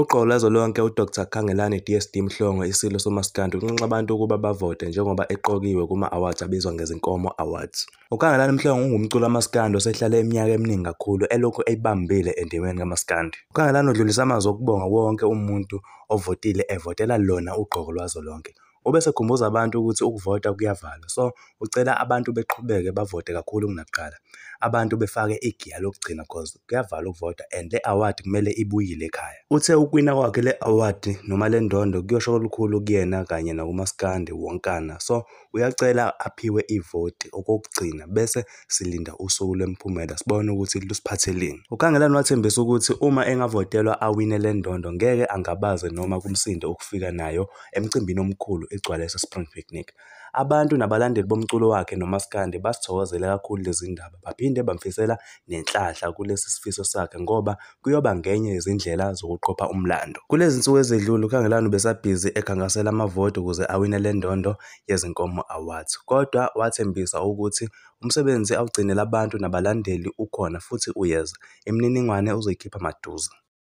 Uqobo lukazwelonke u-Dr Khangelani DSD Mhlongo, iSilo somaskandi, unxenxe abantu ukuba bavote njengoba eqokiwe kuma-awards abizwa ngezinkomo Awards. UKhangelani Mhlongo ungumculi kamaskandi osehlale iminyaka eminingi kakhulu elokhu eyibambile endimeni kamaskandi. UKhangelani udlulisa amazwi okubonga kuwo wonke umuntu ovotile evotela lona uqobo lukazwelonke. Ubese ekhumbuza abantu ukuthi ukuvota kuyavalwa, so ucela abantu beqhubeke bavote kakhulu kunakuqala. Abantu befake igiya lokugcina cause kuyavalwa ukuvota and le-award kumele ibuyile ekhaya. Uthe ukuwina kwakhe le-award noma le ndondo kuyosho okukhulu kuyena kanye nakumaskandi wonkana, so uyacela aphiwe ivoti okokugcina bese silinda usuku lwemiphumela sibone ukuthi lusiphatheleni. UKhangelani wathembisa ukuthi uma engavotelwa awine le ndondo ngeke angabaze noma kumsinde ukufika nayo emcimbini omkhulu egcwala ese-Spring Picnic. Abantu nabalandeli bomculo wakhe nomaskandi basithokozele kakhulu lezi ndaba, baphinde bamfisela nenhlahla kulesi sifiso sakhe ngoba kuyoba ngenye izindlela zokuqopha umlando. Kulezi nsuku ezedlule uKhangelani ubesabhizi ekhangasela amavoti ukuze awine le ndondo yezinkomo Awards, kodwa wathembisa ukuthi umsebenzi awugcinela abantu nabalandeli ukhona futhi uyeza, imininingwane uzoyikhipha maduze.